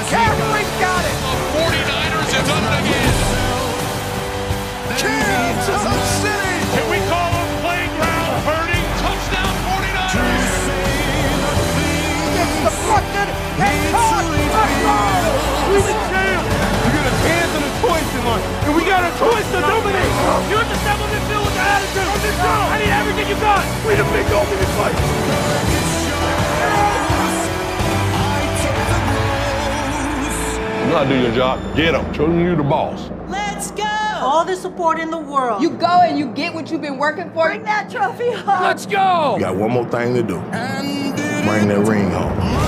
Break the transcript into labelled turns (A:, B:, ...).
A: McCaffrey's got it.
B: The 49ers have done it again.
A: Kansas City.
B: Can we call them playground hurting? Touchdown 49ers.
A: It's deflected and caught. Touchdown. We the champ.
C: You got a hands and a choice in line, and we got a choice to dominate.
A: You're the seven midfield with the attitude. I need everything you got.
C: We the big ultimate fight.
D: You know how to do your job. Get them. Show them you the boss.
E: Let's go!
F: All the support in the world.
E: You go and you get what you've been working for.
F: bring that trophy home.
A: Let's go.
C: We got one more thing to do. Bring that ring home.